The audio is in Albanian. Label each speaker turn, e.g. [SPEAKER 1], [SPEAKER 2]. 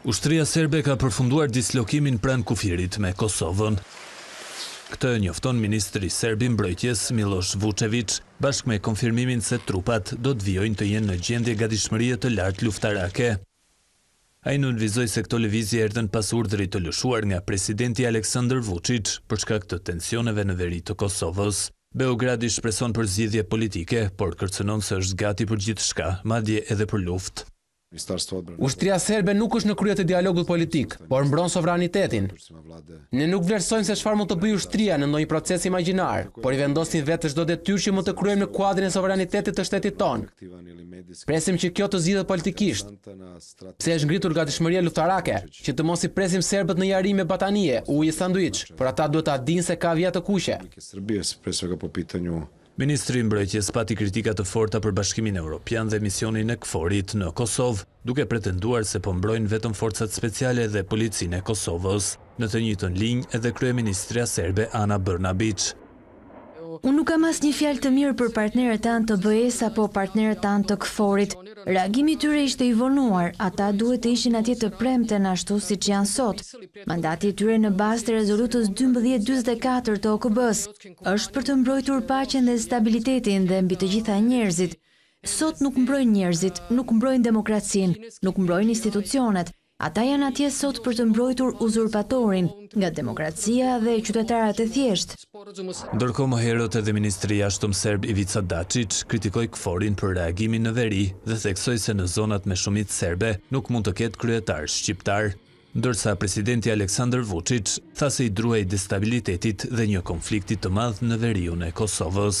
[SPEAKER 1] Ushtria serbe ka përfunduar dislokimin pranë kufirit me Kosovën. Këtë e njofton ministri serb i Mbrojtjes, Milosh Vuçeviç, bashkë me konfirmimin se trupat do të vijojnë të jenë në gjendje gatishmërie të lartë luftarake. Ai nënvizoi se këto lëvizje erdhën pas urdhrit të lëshuar nga presidenti Aleksandër Vuçiç për shkak të tensioneve në veri të Kosovës. Beogradi shpreson për zgjidhje politike, por kërcënon se është gati për gjithçka, madje edhe për luftë.
[SPEAKER 2] Ushtria serbe nuk është në krye të dialogut politik, por mbron sovranitetin. Ne nuk vlerësojmë se çfarë mund të bëjë ushtria në ndonjë proces imagjinar, por i vendosim vetë çdo detyrë që mund të kryejmë në kuadrin e sovranitetit të shtetit tonë. Presim që kjo të zgjidhet politikisht. Pse është ngritur gatishmëria luftarake, që të mos i presim serbët në Jarinje me batanije, ujë e sanduiç, por ata duhet ta dinë se ka vija të kuqe.
[SPEAKER 1] Ministri i Mbrojtjes pati kritika të forta për Bashkimin Europian dhe misionin e KFOR-it në Kosovë, duke pretenduar se po mbrojnë vetëm Forcat Speciale dhe Policinë e Kosovës. Në të njëjtën linjë edhe kryeministrja serbe Ana Brnabiç.
[SPEAKER 3] Unë nuk kam asnjë fjalë të mirë për partnerët tanë të BE-së apo partnerët tanë të KFOR-it. Reagimi i tyre ishte i vonuar, ata duhet të ishin atje të premten ashtu siç janë sot. Mandati i tyre në bazë të Rezolutës dymbëdhjetë njëzet e katër të OKB-së. Është për të mbrojtur paqen dhe stabilitetin dhe mbi të gjitha njerëzit. Sot nuk mbrojnë njerëzit, nuk mbrojnë demokracinë, nuk mbrojnë institucionet. Ata janë atje sot për të mbrojtur uzurpatorin nga demokracia dhe qytetarët e thjeshtë.
[SPEAKER 1] Ndërkohë më herët edhe ministri i Jashtëm serb Ivica Daçiç kritikoi KFOR-in për reagimin në veri dhe theksoi se në zonat me shumicë serbe nuk mund të ketë kryetar shqiptar. Ndërsa presidenti Aleksandër Vuçiç tha se i druhej destabilitetit dhe një konflikti të madh në veriun e Kosovës.